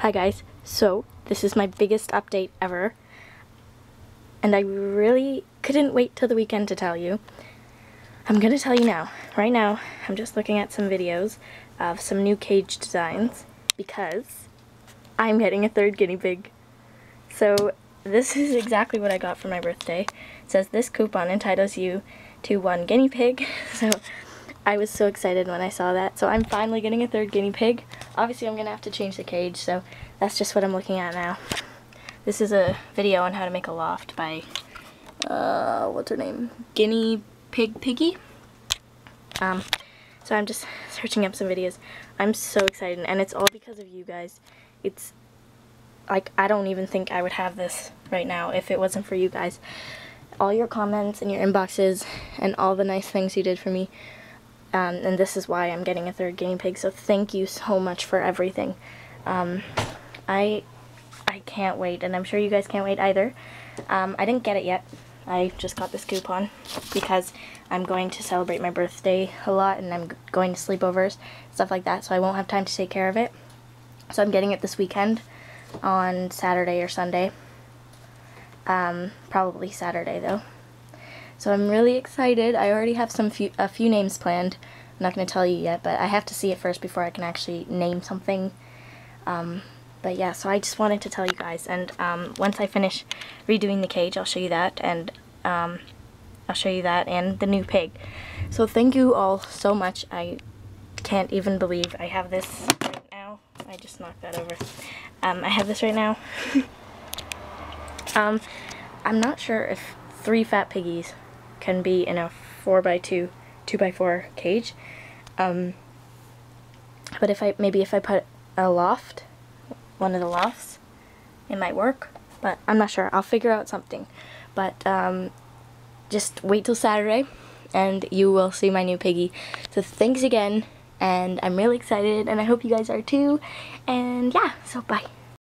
Hi guys, so this is my biggest update ever and I really couldn't wait till the weekend to tell you. I'm gonna tell you now. Right now, I'm just looking at some videos of some new cage designs because I'm getting a third guinea pig. So this is exactly what I got for my birthday. It says this coupon entitles you to one guinea pig. So I was so excited when I saw that. So I'm finally getting a third guinea pig. Obviously I'm gonna have to change the cage, so that's just what I'm looking at now. This is a video on how to make a loft by, uh, what's her name? Guinea Pig Piggy? Um, so I'm just searching up some videos. I'm so excited, and it's all because of you guys. It's, like, I don't even think I would have this right now if it wasn't for you guys. All your comments and your inboxes and all the nice things you did for me. Um, and this is why I'm getting a third guinea pig, so thank you so much for everything. Um, I I can't wait, and I'm sure you guys can't wait either. Um, I didn't get it yet. I just got this coupon because I'm going to celebrate my birthday a lot and I'm going to sleepovers, stuff like that, so I won't have time to take care of it. So I'm getting it this weekend on Saturday or Sunday. Um, probably Saturday though. So I'm really excited. I already have some few, a few names planned. I'm not going to tell you yet, but I have to see it first before I can actually name something. Um, but yeah, so I just wanted to tell you guys, and um, once I finish redoing the cage, I'll show you that, and um, I'll show you that and the new pig. So thank you all so much. I can't even believe I have this right now. I just knocked that over. Um, I have this right now. um, I'm not sure if three fat piggies can be in a 4x2, 2x4 cage. Um, but if I, maybe if I put a loft one of the lofts. It might work, but I'm not sure. I'll figure out something. But um, just wait till Saturday and you will see my new piggy. So thanks again and I'm really excited and I hope you guys are too. And yeah, so bye.